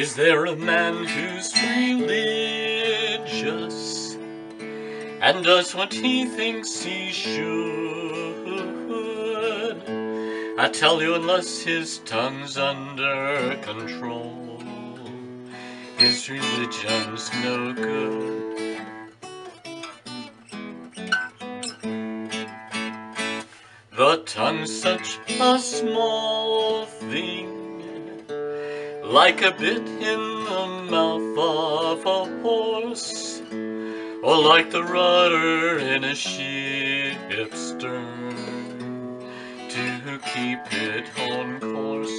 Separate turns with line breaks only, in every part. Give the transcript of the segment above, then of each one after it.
Is there a man who's religious and does what he thinks he should? I tell you, unless his tongue's under control, his religion's no good. The tongue's such a small thing like a bit in the mouth of a horse, or like the rudder in a ship's stern to keep it on course.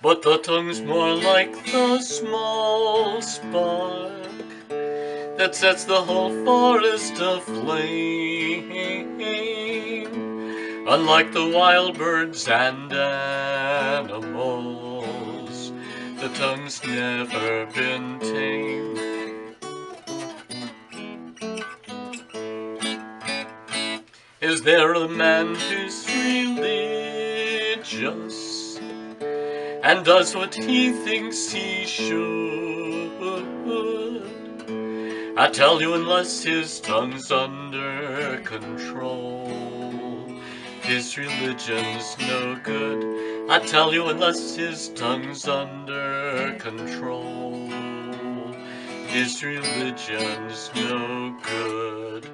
But the tongue's more like the small spark that sets the whole forest aflame. Unlike the wild birds and animals, the tongue's never been tamed. Is there a man who's religious and does what he thinks he should? I tell you, unless his tongue's under control his religion's no good. I tell you, unless his tongue's under control, his religion's no good.